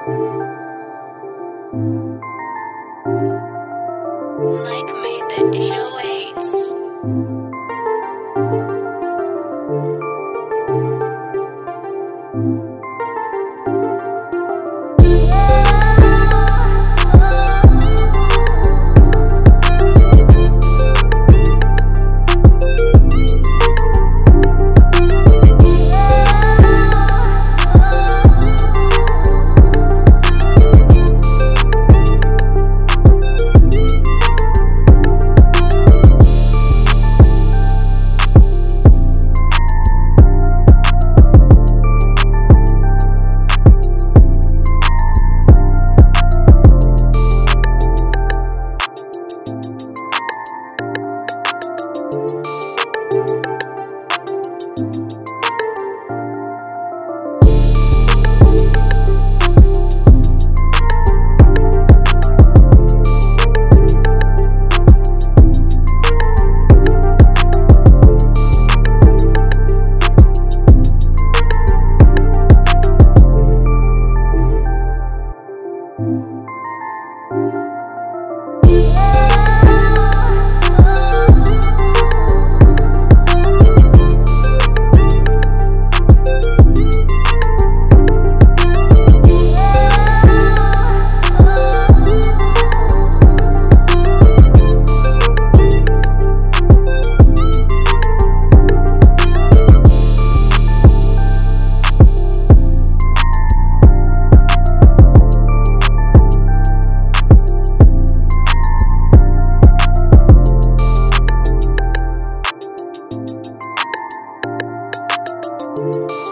Mike made the 808s. You